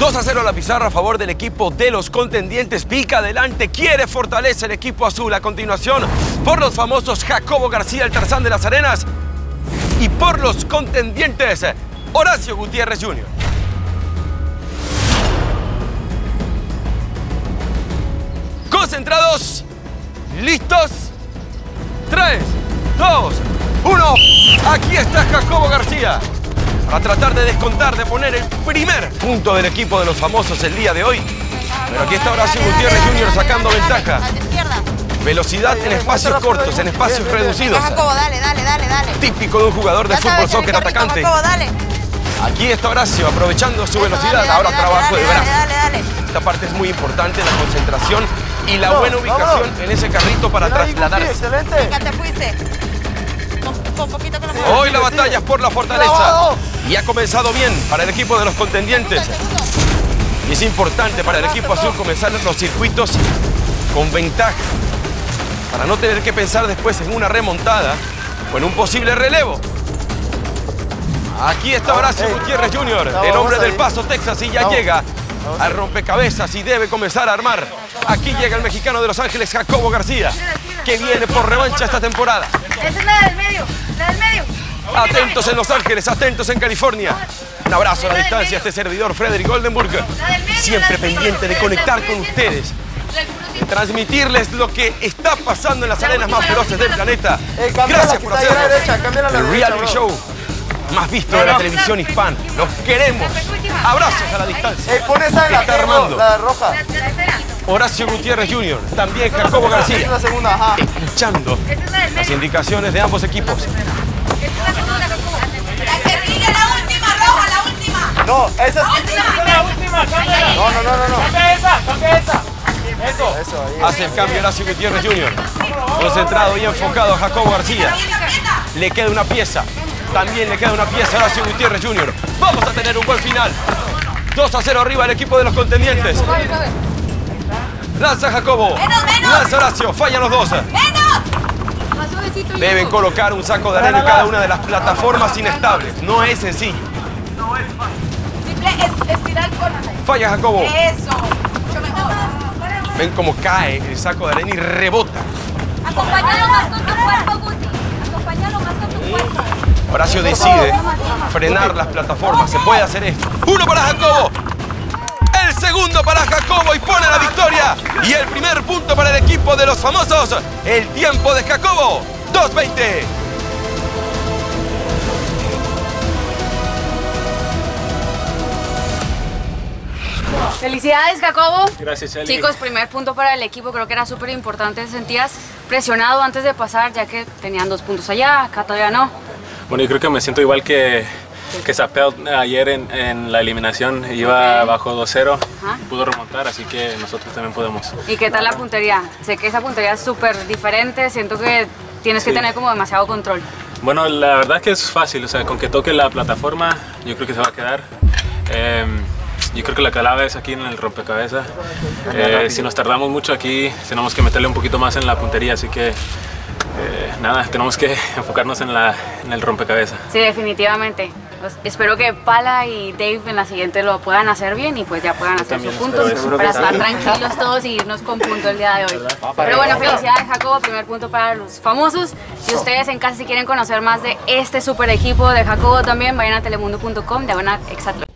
2 a 0 la pizarra a favor del equipo de los contendientes. Pica adelante, quiere fortalecer el equipo azul. A continuación, por los famosos Jacobo García, el Tarzán de las Arenas. Y por los contendientes, Horacio Gutiérrez Jr. Concentrados, listos. 3, 2, 1. Aquí está Jacobo García a tratar de descontar, de poner el primer punto del equipo de los famosos el día de hoy. Pero aquí está Horacio Gutiérrez Jr. sacando ventaja. Velocidad en espacios cortos, en espacios reducidos. dale, dale, dale, dale. Típico de un jugador de fútbol soccer atacante. Aquí está Horacio aprovechando su velocidad. Ahora trabajo de brazo. Esta parte es muy importante, la concentración y la buena ubicación en ese carrito para trasladarse. excelente. Hoy la batalla es por la fortaleza. Y ha comenzado bien para el equipo de los contendientes. Y es importante para el equipo azul comenzar los circuitos con ventaja. Para no tener que pensar después en una remontada o en un posible relevo. Aquí está Horacio Gutiérrez Jr., el hombre del Paso, Texas, y ya llega al rompecabezas y debe comenzar a armar. Aquí llega el mexicano de Los Ángeles, Jacobo García, que viene por revancha esta temporada. Esa es la del medio, la del medio. Atentos en Los Ángeles, atentos en California. Un abrazo a la distancia a este servidor, Frederick Goldenburg. Siempre pendiente de conectar con ustedes. De transmitirles lo que está pasando en las arenas más feroces del planeta. Gracias por hacerlo. El reality show más visto de la televisión hispana. Los queremos. Abrazos a la distancia. pon esa en la, armando. la roja. Horacio Gutiérrez Jr., también Jacobo García. la segunda, ajá. Escuchando las indicaciones de ambos equipos. No, esa es la última, No, no, no, no, no. Cambia esa, cambia esa. Eso. Eso ahí. Hace el cambio Horacio Gutiérrez Jr. Concentrado y enfocado a Jacobo García. Le queda una pieza. También le queda una pieza a Horacio Gutiérrez Jr. Vamos a tener un buen final. 2 a 0 arriba el equipo de los contendientes. Lanza Jacobo. Lanza Horacio. Fallan los dos. Deben colocar un saco de arena en cada una de las plataformas inestables. No es sencillo. No es fácil. Simple estirar Falla Jacobo. Eso. Ven cómo cae el saco de arena y rebota. Acompáñalo más con tu cuerpo, Guti. Acompáñalo más con tu cuerpo. Horacio decide frenar las plataformas. Se puede hacer esto. Uno para Jacobo. El segundo para Jacobo y pone la victoria. Y el primer punto para de los famosos. El tiempo de Jacobo. 2.20. Felicidades, Jacobo. Gracias, Eli. Chicos, primer punto para el equipo. Creo que era súper importante. ¿Sentías presionado antes de pasar, ya que tenían dos puntos allá? Acá todavía no. Bueno, yo creo que me siento igual que, que Zapel ayer en, la eliminación. Iba bajo 2-0 pudo remontar, así que nosotros también podemos. ¿Y qué tal la puntería? Sé que esa puntería es súper diferente. Siento que tienes que tener como demasiado control. Bueno, la verdad es que es fácil. O sea, con que toque la plataforma, yo creo que se va a quedar. Em, yo creo que la clave es aquí en el rompecabezas. Eh, si nos tardamos mucho aquí, tenemos que meterle un poquito más en la puntería, así que eh, nada, tenemos que enfocarnos en, la, en el rompecabezas. Sí, definitivamente. Pues espero que Pala y Dave en la siguiente lo puedan hacer bien y pues ya puedan hacer sus puntos para estar tranquilos todos y irnos con punto el día de hoy. Pero bueno, felicidades Jacobo, primer punto para los famosos. Si ustedes en casa si quieren conocer más de este super equipo de Jacobo también, vayan a telemundo.com de una exacto.